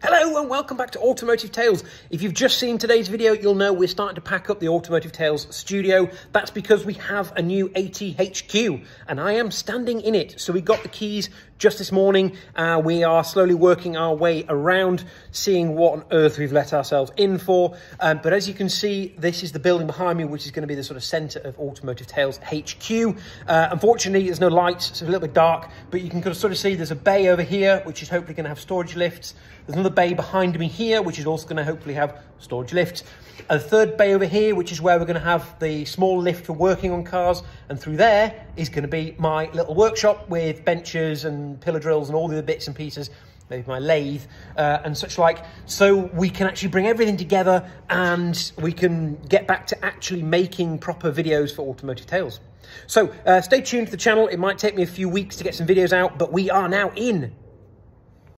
Hello and welcome back to Automotive Tales. If you've just seen today's video, you'll know we're starting to pack up the Automotive Tales studio. That's because we have a new ATHQ and I am standing in it. So we got the keys just this morning. Uh, we are slowly working our way around, seeing what on earth we've let ourselves in for. Um, but as you can see, this is the building behind me, which is going to be the sort of centre of Automotive Tales HQ. Uh, unfortunately, there's no lights, so it's a little bit dark, but you can sort of see there's a bay over here, which is hopefully going to have storage lifts. There's another bay behind me here, which is also going to hopefully have storage lifts. A third bay over here, which is where we're going to have the small lift for working on cars. And through there is going to be my little workshop with benches and pillar drills and all the bits and pieces maybe my lathe uh, and such like so we can actually bring everything together and we can get back to actually making proper videos for automotive tales so uh, stay tuned to the channel it might take me a few weeks to get some videos out but we are now in